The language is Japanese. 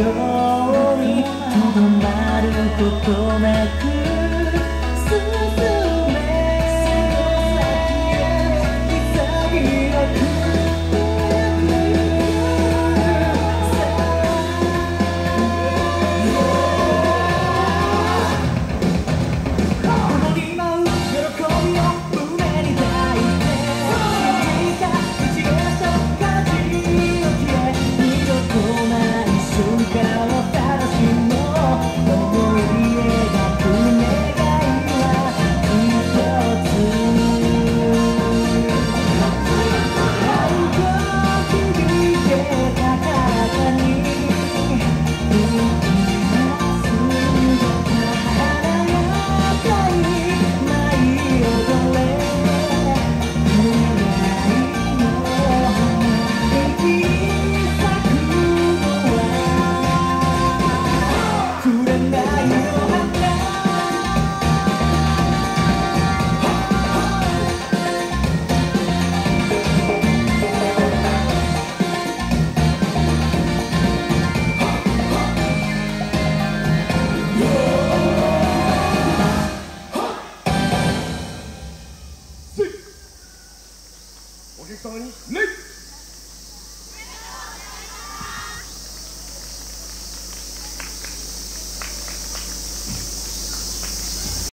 ようにとどまることなく Tony. Nick!